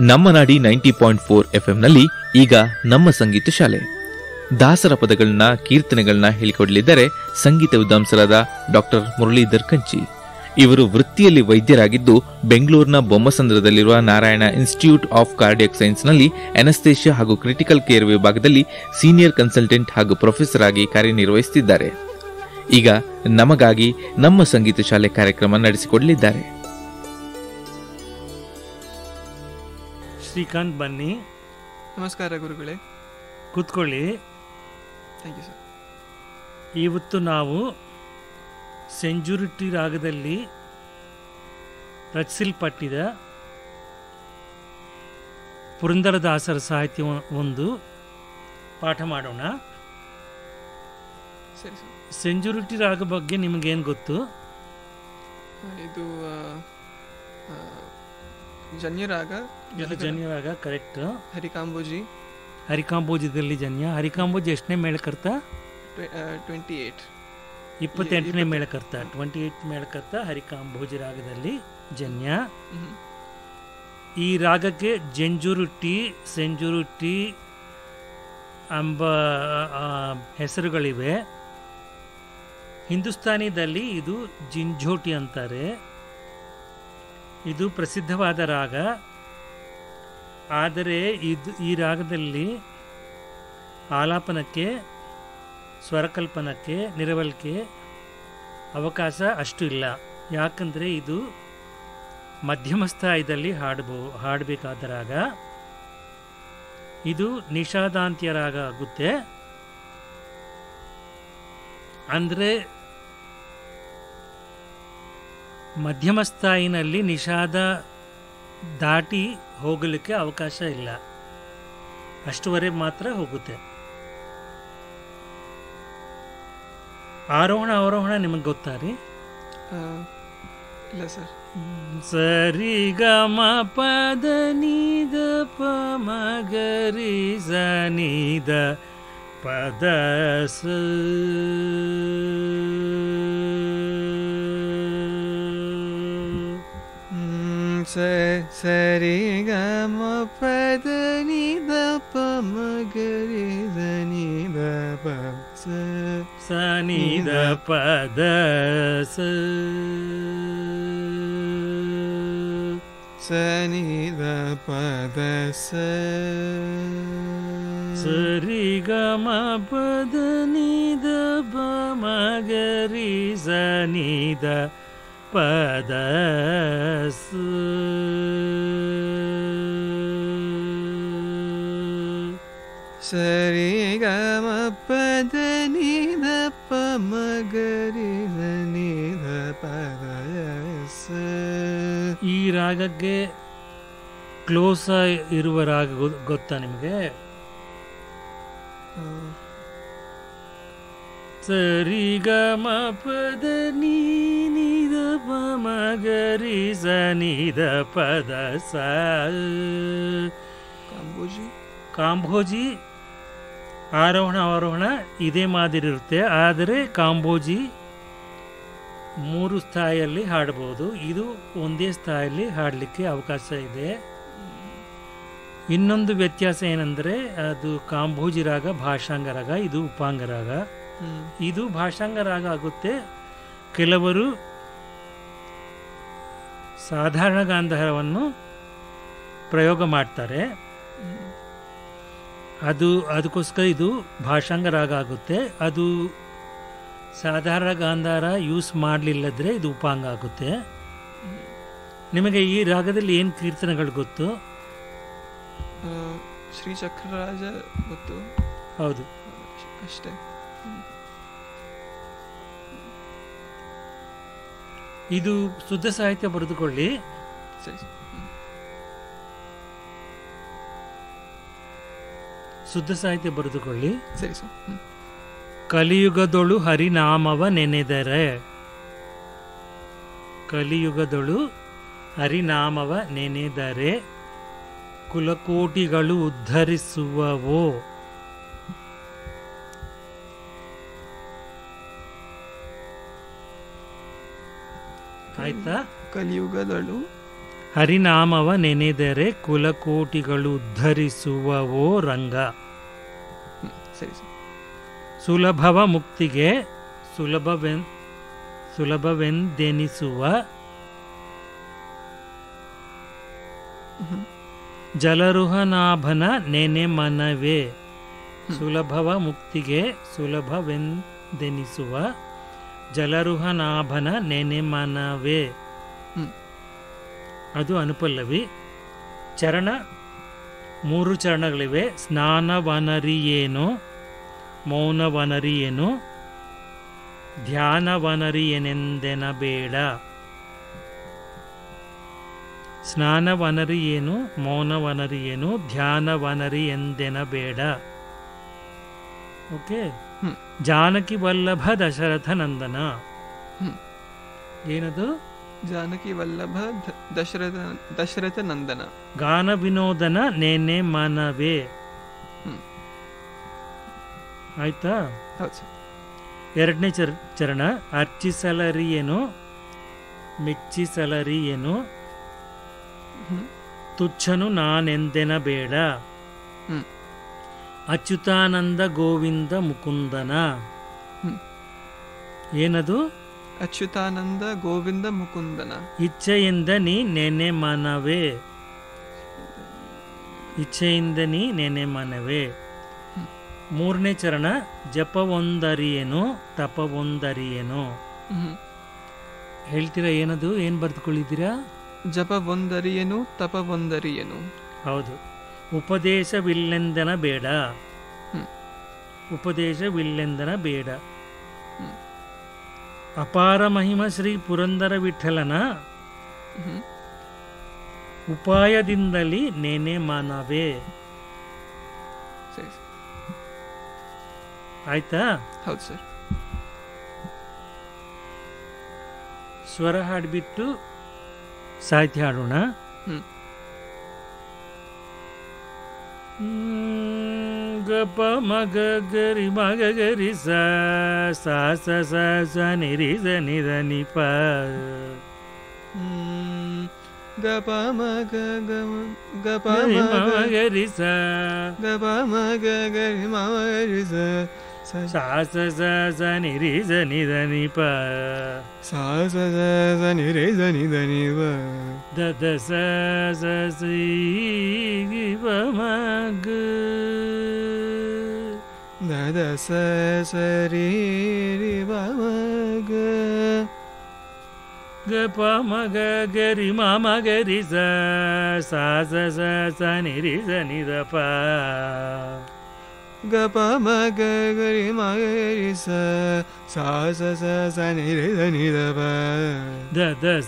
ನಮ್ಮ ನಾಡಿ ninety point four ಎಫ್ಎಂನಲ್ಲಿ ಈಗ ನಮ್ಮ ಸಂಗೀತ ಶಾಲೆ. ದಾಸರ ಪದಗಳನ್ನ, ಕೀರ್ತನೆಗಳನ್ನ ಹೇಳಿಕೊಡಲಿದ್ದಾರೆ ಸಂಗೀತ ವಿದ್ವಾಂಸರಾದ ಡಾಕ್ಟರ್ ಮುರಳೀಧರ್ ಕಂಚಿ. ಇವರು ವೃತ್ತಿಯಲ್ಲಿ ವೈದ್ಯರಾಗಿದ್ದು ಬೆಂಗಳೂರಿನ ಬೊಮ್ಮಸಂದ್ರದಲ್ಲಿರುವ ನಾರಾಯಣ ಇನ್ಸ್ಟಿಟ್ಯೂಟ್ ಆಫ್ ಕಾರ್ಡಿಯಕ್ ಸೈನ್ಸ್ನಲ್ಲಿ ಅನಸ್ತೇಷಿಯಾ ಹಾಗೂ ಕ್ರಿಟಿಕಲ್ ಕೇರ್ ವಿಭಾಗದಲ್ಲಿ ಸೀನಿಯರ್ ಕನ್ಸಲ್ಟೆಂಟ್ ಹಾಗೂ ಪ್ರೊಫೆಸರ್ ಆಗಿ ಕಾರ್ಯನಿರ್ವಹಿಸುತ್ತಿದ್ದಾರೆ. ಈಗ ನಮಗಾಗಿ ನಮ್ಮ ಸಂಗೀತ ಶಾಲೆ ಕಾರ್ಯಕ್ರಮ ನಡೆಸಿಕೊಡಲಿದ್ದಾರೆ. ಶ್ರೀಕಾಂತ್ ಬನ್ನಿ. ನಮಸ್ಕಾರ ಗುರುಗಳೇ. ಕೂತ್ಕೊಳ್ಳಿ. ಥ್ಯಾಂಕ್ ಯು ಸರ್ ಇವತ್ತು ನಾವು ಸೆಂಜುರಿಟಿ ರಾಗದಲ್ಲಿ ರಚಿಸಲ್ಪಟ್ಟಿದ ಪುರಂದರದಾಸರ ಸಾಹಿತ್ಯ ಒಂದು ಪಾಠ ಮಾಡೋಣ. ಸರಿ ಸರ್ ಸೆಂಜುರಿಟಿ ರಾಗ ಬಗ್ಗೆ ನಿಮಗೇನು ಗೊತ್ತು? ಇದು ಜನ್ಯರಾಗ ಇದು ಜನ್ಯ ರಾಗ ಕರೆಕ್ಟ್ ಹರಿಕಾಂಬೋಜಿ. ಹರಿಕಾಂಬೋಜಿದಲ್ಲಿ ಜನ್ಯ. ಹರಿಕಾಂಬೋಜಿ ಎಷ್ಟನೇ ಮೇಳಕರ್ತ? ಟ್ವೆಂಟಿ ಏಟ್ ಇಪ್ಪತ್ತೆಂಟನೇ ಇಪ್ಪತ್ತು- ಮೇಳಕರ್ತ. ಟ್ವೆಂಟಿ ಏಟ್ ಮೇಳಕರ್ತ ಹರಿಕಾಂಬೋಜಿ ರಾಗದಲ್ಲಿ ಜನ್ಯ ಈ ರಾಗಕ್ಕೆ ಜಂಜುರುಟ್ಟಿ ಸೆಂಜುರುಟ್ಟಿ ಎಂಬ ಆ, ಹೆಸರುಗಳಿವೆ. ಹಿಂದೂಸ್ತಾನಿದಲ್ಲಿ ಇದು ಜಿಂಜೋಟಿ ಅಂತಾರೆ. ಇದು ಪ್ರಸಿದ್ಧವಾದ ರಾಗ. ಆದರೆ ಇದು ಈ ರಾಗದಲ್ಲಿ ಆಲಾಪನಕ್ಕೆ, ಸ್ವರಕಲ್ಪನಕ್ಕೆ ನಿರವಲ್ಕೆ ಅವಕಾಶ ಅಷ್ಟು ಇಲ್ಲ. ಯಾಕಂದರೆ ಇದು ಮಧ್ಯಮ ಸ್ಥಾಯಿದಲ್ಲಿ ಹಾಡಬೋ ಹಾಡಬೇಕಾದ ರಾಗ. ಇದು ನಿಷಾದಾಂತ್ಯ ರಾಗ ಆಗುತ್ತೆ. ಅಂದರೆ ಮಧ್ಯಮ ಸ್ಥಾಯಿನಲ್ಲಿ ನಿಷಾದ ದಾಟಿ ಹೋಗಲಿಕ್ಕೆ ಅವಕಾಶ ಇಲ್ಲ. ಅಷ್ಟುವರೆ ಮಾತ್ರ ಹೋಗುತ್ತೆ. ಆರೋಹಣ ಅವರೋಹಣ ನಿಮಗೆ ಗೊತ್ತಾ ರೀ? ಇಲ್ಲ ಸರ್. ಸರಿ ಗ ಮ ಪದ ನೀ ಪ ಮ ಗ ದ ಪ ಮ ಗರಿ ಸ ನಿ ದ ಪದ ಸ सरि गी पगरि जनि सनि द पद सनि दशरिपदनी दरिनि दा ಸ ಸರಿ ಗ ಮ ಪದ ನಿ ದ ಪ ಮ ಗರಿ ದ ನಿ ದ ಪದ ಸ ಈ ರಾಗಕ್ಕೆ ಕ್ಲೋಸ್ ಇರುವ ರಾಗ ಗೊತ್ತಾ ನಿಮಗೆ? ಸರಿ ಗ ಮ ಪದ ನೀ ನಿದ ಪ ಮ ಗರಿ ನಿದ ಪದ ಸ ಕಾಂಬೋಜಿ. ಕಾಂಬೋಜಿ ಆರೋಹಣ ಅವರೋಹಣ ಇದೇ ಮಾದರಿ ಇರುತ್ತೆ. ಆದರೆ ಕಾಂಬೋಜಿ ಮೂರು ಸ್ಥಾಯಿಯಲ್ಲಿ ಹಾಡಬಹುದು ಇದು ಒಂದೇ ಸ್ಥಾಯಿಯಲ್ಲಿ ಹಾಡಲಿಕ್ಕೆ ಅವಕಾಶ ಇದೆ. ಇನ್ನೊಂದು ವ್ಯತ್ಯಾಸ ಏನಂದರೆ ಅದು ಕಾಂಬೋಜಿ ರಾಗ ಭಾಷಾಂಗ ರಾಗ ಇದು ಉಪಾಂಗ ರಾಗ. ಇದು ಭಾಷಾಂಗ ರಾಗ ಆಗುತ್ತೆ. ಕೆಲವರು ಸಾಧಾರಣ ಗಾಂಧಾರವನ್ನು ಪ್ರಯೋಗ ಮಾಡ್ತಾರೆ. ಅದು ಅದಕ್ಕೋಸ್ಕರ ಇದು ಭಾಷಾಂಗ ರಾಗ ಆಗುತ್ತೆ. ಅದು ಸಾಧಾರಣ ಗಾಂಧಾರ ಯೂಸ್ ಮಾಡಲಿಲ್ಲದ್ರೆ ಇದು ಉಪಾಂಗ ಆಗುತ್ತೆ. ನಿಮಗೆ ಈ ರಾಗದಲ್ಲಿ ಏನು ಕೀರ್ತನೆಗಳು ಗೊತ್ತು? ಶ್ರೀ ಚಕ್ರರಾಜ ಗೊತ್ತು. ಹೌದು. ಅಷ್ಟೇ. ಇದು ಶುದ್ಧ ಸಾಹಿತ್ಯ ಬರೆದುಕೊಳ್ಳಿ. ಶುದ್ಧ ಸಾಹಿತ್ಯ ಬರೆದುಕೊಳ್ಳಿ. ಸರಿ ಸರ್. ಕಲಿಯುಗದೊಳು ಹರಿನಾಮವ ನೆನೆದರೆ. ಕಲಿಯುಗದೊಳು ಹರಿನಾಮವ ನೆನೆದರೆ ಕುಲಕೋಟಿಗಳು ಉದ್ಧರಿಸುವವೋ. ಆಯ್ತಾ? ಕಲಿಯುಗದಳು ಹರಿನಾಮವ ನೆನೆದರೆ ಕುಲಕೋಟಿಗಳು ಉದ್ಧರಿಸುವವೋ ರಂಗ. ಸರಿ ಸುಲಭವ ಮುಕ್ತಿಗೆ ಸುಲಭವೆನ್ ಸುಲಭವೆಂದೆನಿಸುವ ಜಲರುಹನಾಭನ ನೆನೆ ಮನವೇ. ಸುಲಭವ ಮುಕ್ತಿಗೆ ಸುಲಭವೆಂದೆನಿಸುವ ಜಲರುಹನಾಭನ ನೆನೆ ಮನವೇ. ಅದು ಅನುಪಲ್ಲವಿ. ಚರಣ ಮೂರು ಚರಣಗಳಿವೆ. ಸ್ನಾನವನರಿಯೇನು ಮೌನವನರಿಯೇನು ಧ್ಯಾನವನರಿಯೇನೆಂದೆನಬೇಡ. ಸ್ನಾನವನರಿಯೇನು ಮೌನವನರಿಯೇನು ಧ್ಯಾನವನರಿ ಎಂದೆನಬೇಡ ಓಕೆ. ಜಾನಕಿ ವಲ್ಲಭ ದಶರಥ ನಂದನ. ಏನದು? ಜಾನಕಿ ವಲ್ಲಭ ದಶರಥ ದಶರಥ ನಂದನ. ಗಾನ ವಿನೋದನ ನೇನೆ ಮನವೇ. ಆಯ್ತಾ? ಎರಡನೇ ಚರ್ ಚರಣ ಅರ್ಚಿಸಲರಿಯೇನು? ಮೆಚ್ಚಿಸಲರಿ ಏನು ತುಚ್ಛನು ನಾನೆಂದೆನ ಬೇಡ. ಅಚ್ಯುತಾನಂದ ಗೋವಿಂದ ಮುಕುಂದನ. ಏನದು? ಅಚ್ಯುತಾನಂದ ಗೋವಿಂದ ಮುಕುಂದನ. ಇಚ್ಛೆಯಿಂದ ನೀ ನೆನೆ ಮನವೇ. ಇಚ್ಛೆಯಿಂದ ನೀ ನೆನೆ ಮನವೇ. ಮೂರನೇ ಚರಣ ಜಪವೊಂದರಿಯೇನು ತಪವೊಂದರಿಯೇನು. ಹೇಳ್ತೀರಾ ಏನದು? ಏನು ಬರೆದುಕೊಳ್ಳಿದ್ದೀರಾ? ಜಪವೊಂದರಿಯೇನು ತಪವೊಂದರಿಯೇನು. ಹೌದು. ಉಪದೇಶವಿಲ್ಲೆಂದನ ಬೇಡ. ಉಪದೇಶವಿಲ್ಲೆಂದನ ಬೇಡ. ಅಪಾರ ಮಹಿಮ ಶ್ರೀ ಪುರಂದರ ವಿಠಲನ. ಉಪಾಯದಿಂದಲಿ ನೇನೆ ಮಾನವೇ. ಆಯ್ತಾ? ಹೌದು ಸರ್. ಸ್ವರ ಹಾಡ್ಬಿಟ್ಟು ಸಾಹಿತ್ಯ ಹಾಡೋಣ. मि मि सा रि जनि जनि परि मरि मा सा स स नि रि रि रि रि रि जनिधनि पा सनि रजनि धनि द दद सश्री गीप माग दद सरिवा म ग मग गिमागरि सा सा सनि रि जनि ग मरि मा सा ऋनिबा ददा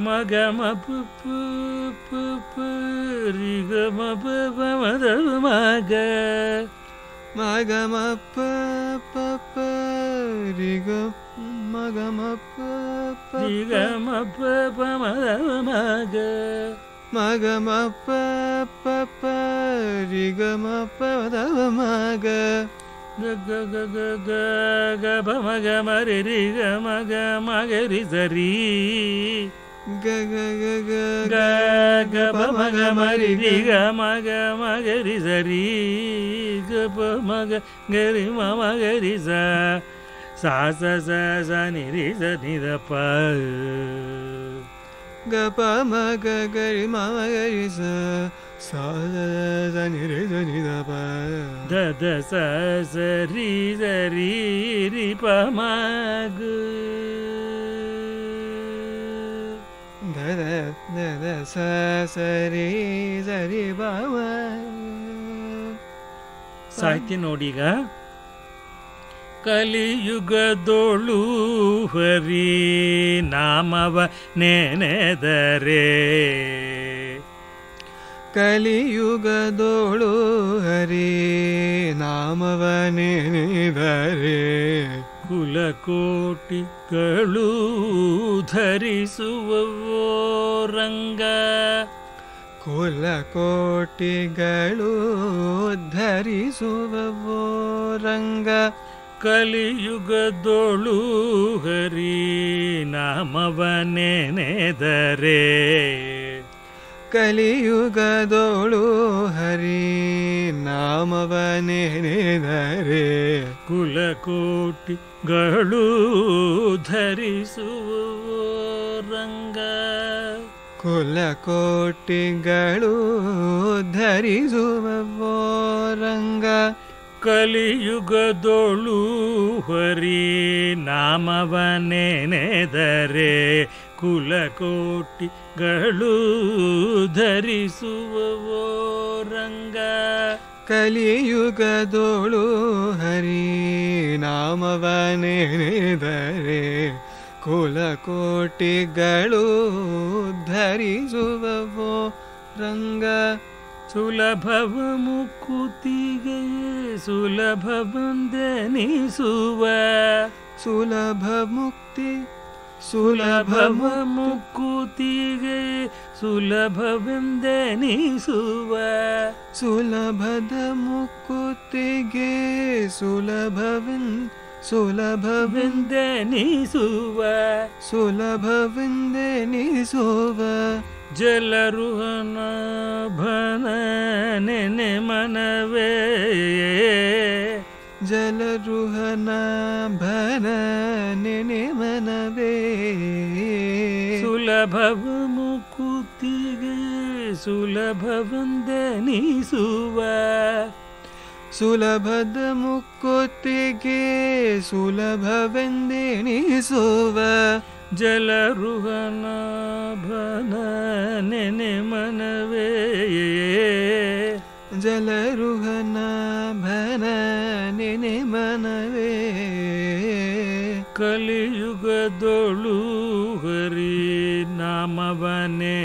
मदा मगी ग प रि ग मग मरि रि ग मग मागरि सरि गीरि गीगरि ಮ ಪ ಪ ಮ ದ ಮ ಗ ಮ ಗ ಮ ಪ ಪ ಪ ರಿ ಗ ಮ ಗ ಮ ಪ ಪ ರಿ ಗ ಮ ಪ ಪ ಮ ದ ಮ ಗ ಮ ಗ ಮ ಪ ಪ ಪ ರಿ ಗ ಮ ಪ ದ ಮ ಗ ಗ ಗ ಗ ಗ ಗ ಗ ಬ ಮ ಗ ಮ ರಿ ರಿ ಗ ಮ ಗ ಮ ಗ ರಿ ಸ ರಿ ಗ ಗ ಗ ಗ ಗ ಗ ಬ ಮ ಗ ಮ ರಿ ರಿ ಗ ಮ ಗ ಮ ಗ ರಿ ಸ ರಿ ಗ ಬ ಮ ಗ ಗ ರಿ ಮ ಮ ಗ ರಿ ಸ ಸಾ ಸ ಸ ಸ ನಿ ರಿ ಸ ನಿ ದ ಪ ಗ ಪ ಮ ಗ ಗ ರಿ ಮ ಮ ಗ ರಿ ಸ ಸಾ ಸ ಸ ನಿ ರೆ ಸ ನಿ ದ ಪ ದ ದ ಸ ಸ ರಿ ಸ ರಿ ರಿ ಪ ಮ ಗ ದ ದ ದ ದ ಸ ಸ ರಿ ಸ ರಿ ಬ ಮ ಸಾಹಿತ್ಯ ನೋಡೀಗ ಕಲಿಯುಗದೊಳು ಹರಿ ನಾಮವ ನೆನೆದರೆ. ಕಲಿಯುಗದೊಳು ಹರಿ ನಾಮವನೆನಿದರೆ ಕುಲಕೋಟಿಗಳು ಧರಿಸುವವೋ ರಂಗ. ಕುಲಕೋಟಿಗಳು ಧರಿಸುವವೋ ರಂಗ. ಕಲಿಯುಗದೊಳು ಹರಿ ನಾಮವನೆನೆದರೆ. ಕಲಿಯುಗದೋಳು ಹರಿ ನಾಮವನೆನೆದರೆ. ಕುಲಕೋಟಿಗಳು ಧರಿಸುವ ರಂಗ. ಕುಲಕೋಟಿಗಳು ಧರಿಸುವ ರಂಗ. ಕಲಿಯುಗದೊಳು ಹರಿ ನಾಮವನೆನೆದರೆ ಕುಲಕೋಟಿಗಳು ಧರಿಸುವವೋ ರಂಗ. ಕಲಿಯುಗದೋಳು ಹರಿ ನಾಮವನೆನೆದರೆ ಕುಲಕೋಟಿಗಳು ಧರಿಸುವವೋ ರಂಗ. ಸುಲಭವ ಮುಕುತಿಗೆ ಸುಲಭವಂದನಿಸುವ ಸುಲಭ ಮುಕ್ತಿ ಸುಲಭ ಸುಲಭವ ಮುಕುತಿಗೆ ಸುಲಭವೆಂದೆನಿಸುವ ಸುಲಭದ ಮುಕುತಿಗೆ ಸುಲಭವೆನ್ ಸುಲಭವೆನ್ ವೆಂದೆನಿಸುವ ಸುಲಭವೆಂದೆನಿಸುವ ಜಲರುಹನ ಭನ ನೆನೆ ಮನವೇ ಜಲರುಹನ ಭನ ನೆನೆ ಮನವೇ ಸುಲಭವ ಮುಕುತಿಗೆ ಸುಲಭವೆಂದೆನಿಸುವ ಸುಲಭದ ಮುಕ್ಕುತ್ತಿಗೆ ಸುಲಭವೆಂದೆನಿಸುವ जलरुहना भनेन मनवे ये जल रुहन भनवे कलियुग दोळु हरि नमबे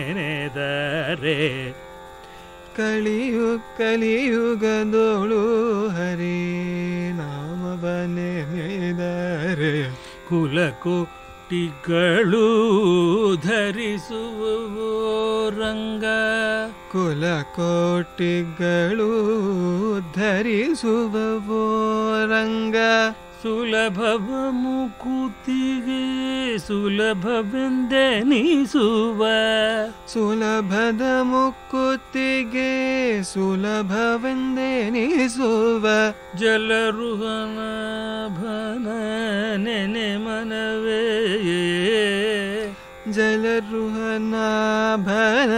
दरे कलियुग हरि नमबे दे कुल ಹರಿ ರಂಗ. ಕುಲ ಕೋಟಿಗಳು ಧರಿಸುವವೋ ರಂಗ. ಸುಲಭವ ಮುಕುತಿಗೆ ಸುಲಭವೆಂದೆನಿಸುವ. ಸುಲಭದ ಮುಕ್ಕುತ್ತಿಗೆ ಸುಲಭವೆಂದೆನಿಸುವ. ಜಲರುಹನ ಭನ ನೆನೆ ಮನವೇ ಜಲರುಹನ ಭನ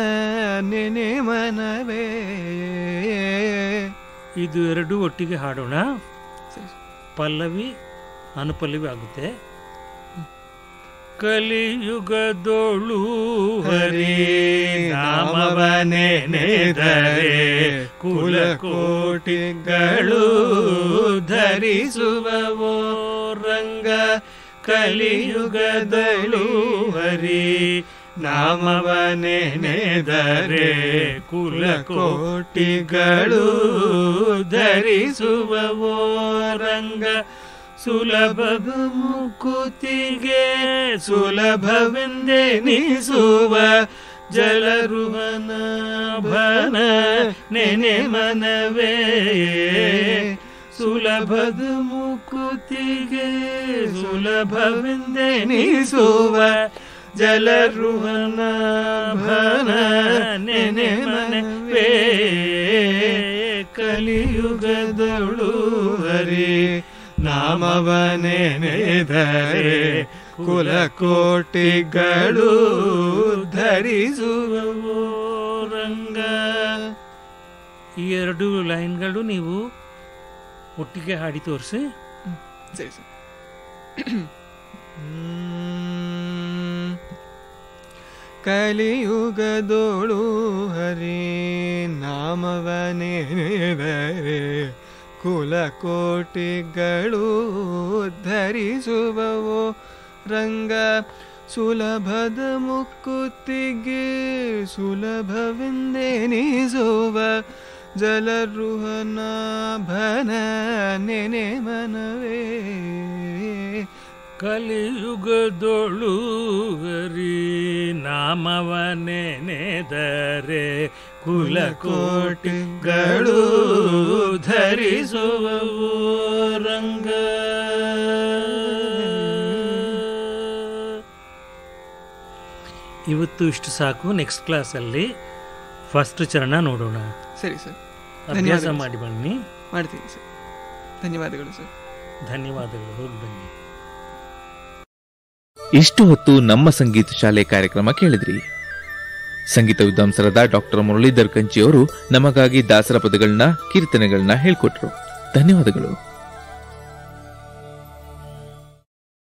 ನೆನೆ ಮನವೇ ಇದು ಎರಡು ಒಟ್ಟಿಗೆ ಹಾಡೋಣ. ಪಲ್ಲವಿ ಅನುಪಲ್ಲವಿ ಆಗುತ್ತೆ. ಕಲಿಯುಗದೊಳು ಹರಿ ನಾಮವನೆನೆದರೆ ಕುಲಕೋಟಿಗಳು ಧರಿಸುವವೋ ರಂಗ ಕಲಿಯುಗದಳು ಹರಿ ನಾಮವನೆನೆದರೆ ಕುಲಕೋಟಿಗಳು ಧರಿಸುವವೋ ರಂಗ ಸುಲಭದ ಮುಕುತಿಗೆ ಸುಲಭವೆಂದೆನಿಸುವ ಜಲರುವನ ಭನ ನೆನೆ ಮನವೇ. ಸುಲಭದ ಮುಕುತಿಗೆ ಸುಲಭವೆಂದೆನಿಸುವ ಜಲರುಹನ ಭನ ನೆನೆ ಮನವೇ ಕಲಿಯುಗದಳು ಹರಿ ನಾಮವನೆನೆದರೆ ಕುಲ ಕೋಟಿಗಳು ಧರಿಸುವವು ರಂಗ. ಈ ಎರಡು ಲೈನ್ಗಳು ನೀವು ಒಟ್ಟಿಗೆ ಹಾಡಿ ತೋರಿಸಿ. ಸರಿ ಕಲಿಯುಗದೋಳು ಹರಿ ನಾಮವನೆನೆದರೆ ಕುಲ ಕೋಟಿಗಳು ಧರಿಸುವವೋ ರಂಗ ಸುಲಭದ ಮುಕ್ಕುತ್ತಿಗೆ ಸುಲಭವೆಂದೆನಿಸುವ ಜಲರುಹನ ಭನ ನೆನೆ ಮನವೇ ಕಲಿಯುಗದೊಳು ಹರಿ ನಾಮವನೆನೆದರೆ ಕುಲಕೋಟಿಗಳು ಧರಿಸುವವು ರಂಗ. ಇವತ್ತು ಇಷ್ಟು ಸಾಕು. ನೆಕ್ಸ್ಟ್ ಕ್ಲಾಸಲ್ಲಿ ಫಸ್ಟ್ ಚರಣ ನೋಡೋಣ. ಸರಿ ಸರ್. ಅಭ್ಯಾಸ ಮಾಡಿ ಬನ್ನಿ. ಮಾಡ್ತೀನಿ ಸರ್. ಧನ್ಯವಾದಗಳು ಸರ್. ಧನ್ಯವಾದಗಳು. ಹೋಗಿ ಬನ್ನಿ. ಇಷ್ಟು ಹೊತ್ತು ನಮ್ಮ ಸಂಗೀತ ಶಾಲೆ ಕಾರ್ಯಕ್ರಮ ಕೇಳಿದ್ರಿ. ಸಂಗೀತ ವಿದ್ವಾಂಸರಾದ ಡಾಕ್ಟರ್ ಮುರಳೀಧರ್ ಕಂಚಿ ಅವರು ನಮಗಾಗಿ ದಾಸರ ಪದಗಳನ್ನ, ಕೀರ್ತನೆಗಳನ್ನ ಹೇಳ್ಕೊಟ್ರು. ಧನ್ಯವಾದಗಳು.